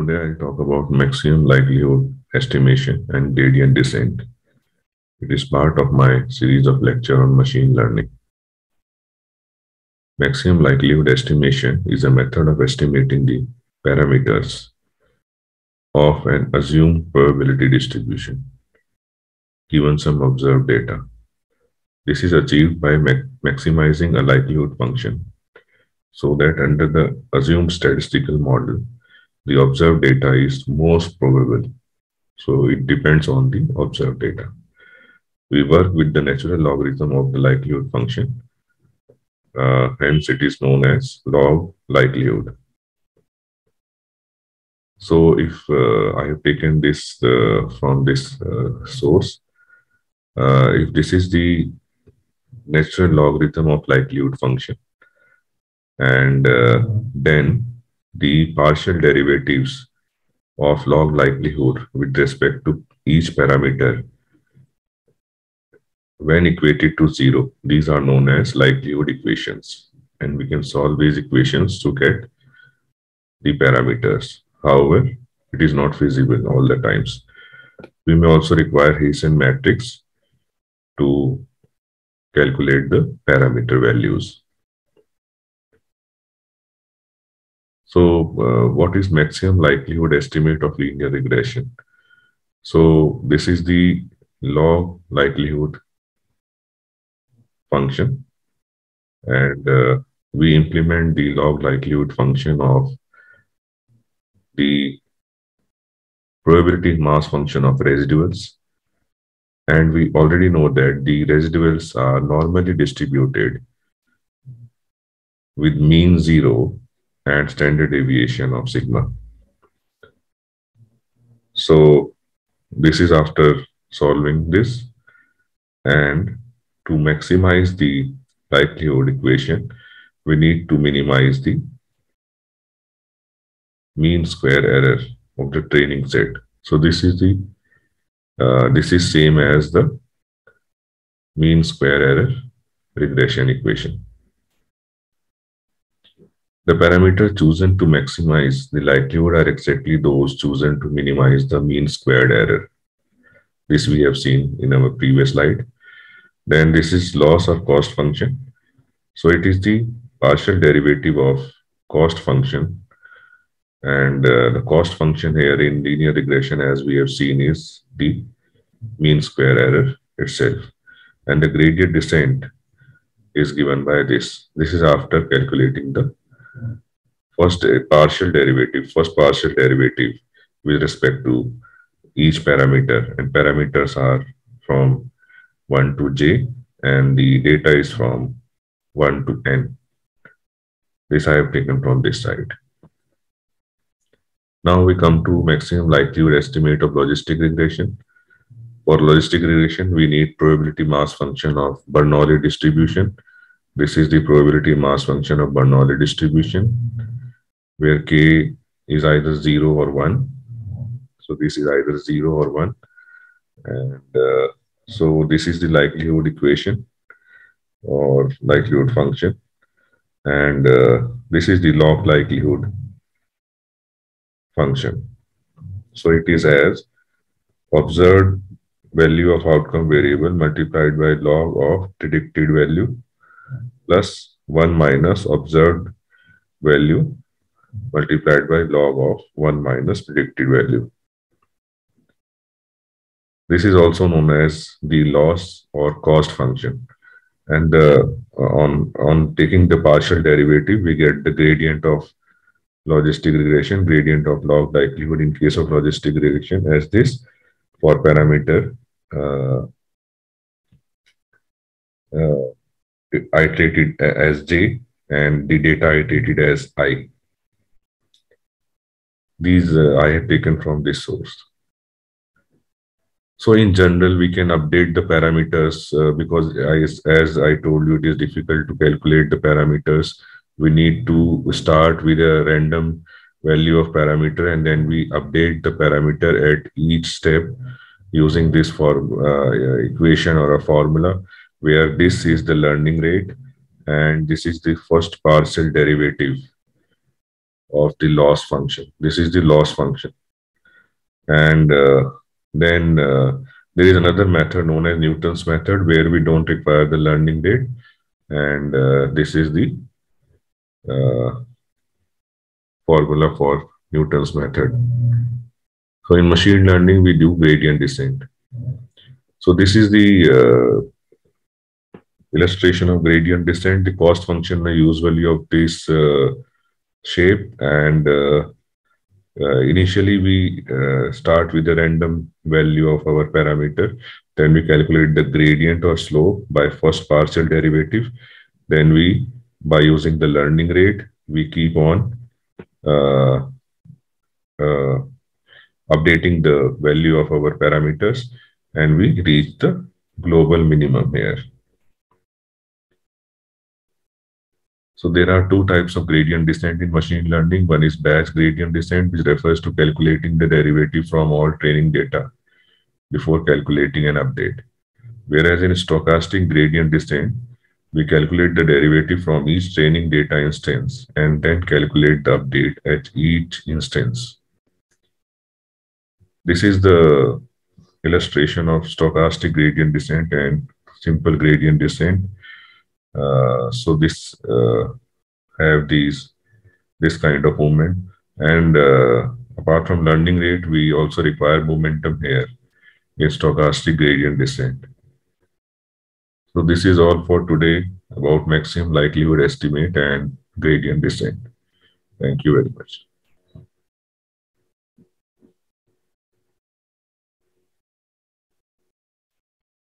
Today I'll talk about maximum likelihood estimation and gradient descent. It is part of my series of lecture on machine learning. Maximum likelihood estimation is a method of estimating the parameters of an assumed probability distribution given some observed data. This is achieved by ma maximizing a likelihood function so that under the assumed statistical model, the observed data is most probable. So it depends on the observed data. We work with the natural logarithm of the likelihood function. Uh, hence, it is known as log likelihood. So if uh, I have taken this uh, from this uh, source, uh, if this is the natural logarithm of likelihood function, and uh, then the partial derivatives of log likelihood with respect to each parameter when equated to zero. These are known as likelihood equations. And we can solve these equations to get the parameters. However, it is not feasible all the times. We may also require Hessian matrix to calculate the parameter values. So uh, what is maximum likelihood estimate of linear regression? So this is the log likelihood function. And uh, we implement the log likelihood function of the probability mass function of residuals. And we already know that the residuals are normally distributed with mean zero and standard deviation of sigma. So this is after solving this and to maximize the likelihood equation, we need to minimize the mean square error of the training set. So this is the uh, this is same as the mean square error regression equation. The parameters chosen to maximize the likelihood are exactly those chosen to minimize the mean squared error. This we have seen in our previous slide. Then this is loss or cost function. So it is the partial derivative of cost function. And uh, the cost function here in linear regression, as we have seen, is the mean square error itself. And the gradient descent is given by this. This is after calculating the first eh, partial derivative, first partial derivative with respect to each parameter and parameters are from 1 to j and the data is from 1 to n. This I have taken from this side. Now we come to maximum likelihood estimate of logistic regression. For logistic regression, we need probability mass function of Bernoulli distribution this is the probability mass function of Bernoulli distribution, where k is either 0 or 1. So this is either 0 or 1. And uh, so this is the likelihood equation or likelihood function. And uh, this is the log likelihood function. So it is as observed value of outcome variable multiplied by log of predicted value plus 1 minus observed value multiplied by log of 1 minus predicted value. This is also known as the loss or cost function. And uh, on, on taking the partial derivative, we get the gradient of logistic regression, gradient of log likelihood in case of logistic regression as this for parameter uh, uh, iterated as j and the data I iterated as i. These uh, I have taken from this source. So in general, we can update the parameters uh, because I, as I told you, it is difficult to calculate the parameters. We need to start with a random value of parameter and then we update the parameter at each step using this for uh, equation or a formula where this is the learning rate and this is the first partial derivative of the loss function. This is the loss function. And uh, then uh, there is another method known as Newton's method where we don't require the learning rate. And uh, this is the uh, formula for Newton's method. So in machine learning, we do gradient descent. So this is the uh, illustration of gradient descent. The cost function, the use value of this uh, shape and uh, uh, initially we uh, start with a random value of our parameter then we calculate the gradient or slope by first partial derivative then we by using the learning rate we keep on uh, uh, updating the value of our parameters and we reach the global minimum here So there are two types of gradient descent in machine learning. One is batch gradient descent, which refers to calculating the derivative from all training data before calculating an update. Whereas in stochastic gradient descent, we calculate the derivative from each training data instance and then calculate the update at each instance. This is the illustration of stochastic gradient descent and simple gradient descent. Uh, so this uh, have these this kind of movement. And uh, apart from learning rate we also require momentum here. In stochastic gradient descent. So this is all for today about maximum likelihood estimate and gradient descent. Thank you very much